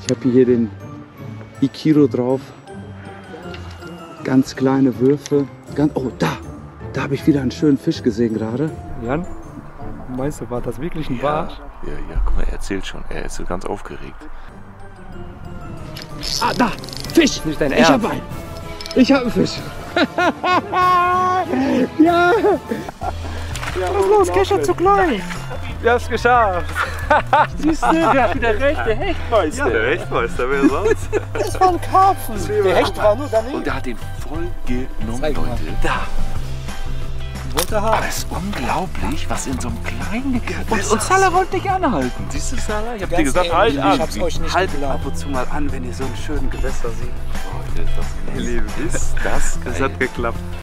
Ich habe hier den Ikiro drauf. Ganz kleine Würfe. Ganz, oh, da! Da habe ich wieder einen schönen Fisch gesehen gerade. Jan, meinst du, war das wirklich ein Barsch? Ja, ja, guck mal, er erzählt schon. Er ist so ganz aufgeregt. Ah, da! Fisch! Nicht dein Ich Ernst? habe einen! Ich habe einen Fisch! ja! Was ist los, Kescher zu klein? Wir haben es geschafft. Siehst du, der hat wieder recht, der Hechtmeister. Ja, der Hechtmeister, wer sonst? Das war ein Karpfen. Der Hecht war nur daneben. Und der hat den voll genommen, mal. Leute. Da. Aber es ist unglaublich, was in so einem kleinen Und, und Salah wollte dich anhalten. Siehst du, Salah? Ich hab dir Ganz gesagt, ehrlich, halt an. ich hab's euch nicht Halt geglaubt. ab und zu mal an, wenn ihr so einen schönen Gewässer seht. Leute, ist das, ist das Es geil. hat geklappt.